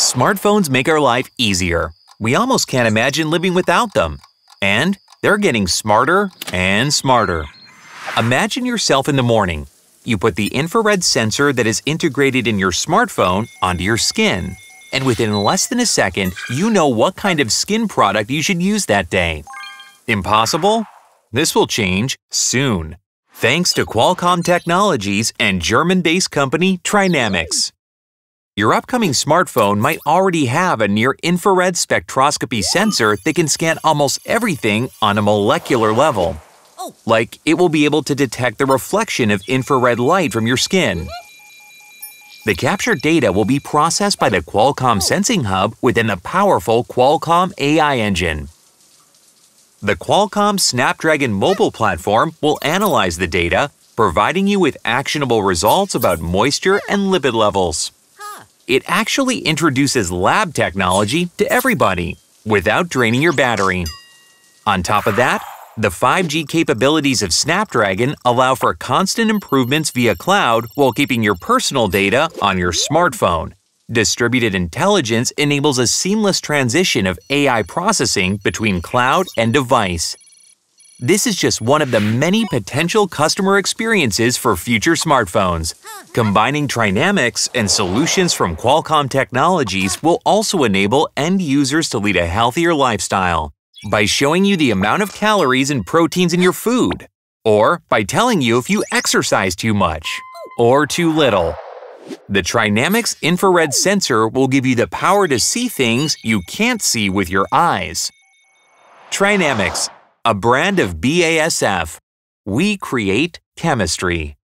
Smartphones make our life easier. We almost can't imagine living without them. And they're getting smarter and smarter. Imagine yourself in the morning. You put the infrared sensor that is integrated in your smartphone onto your skin. And within less than a second, you know what kind of skin product you should use that day. Impossible? This will change soon. Thanks to Qualcomm Technologies and German-based company trinamiX. Your upcoming smartphone might already have a near-infrared spectroscopy sensor that can scan almost everything on a molecular level. Like, it will be able to detect the reflection of infrared light from your skin. The captured data will be processed by the Qualcomm Sensing Hub within the powerful Qualcomm AI engine. The Qualcomm Snapdragon mobile platform will analyze the data, providing you with actionable results about moisture and lipid levels it actually introduces lab technology to everybody without draining your battery. On top of that, the 5G capabilities of Snapdragon allow for constant improvements via cloud while keeping your personal data on your smartphone. Distributed intelligence enables a seamless transition of AI processing between cloud and device. This is just one of the many potential customer experiences for future smartphones. Combining trinamiX and solutions from Qualcomm Technologies will also enable end users to lead a healthier lifestyle by showing you the amount of calories and proteins in your food, or by telling you if you exercise too much or too little. The trinamiX infrared sensor will give you the power to see things you can't see with your eyes. trinamiX, a brand of BASF. We create chemistry.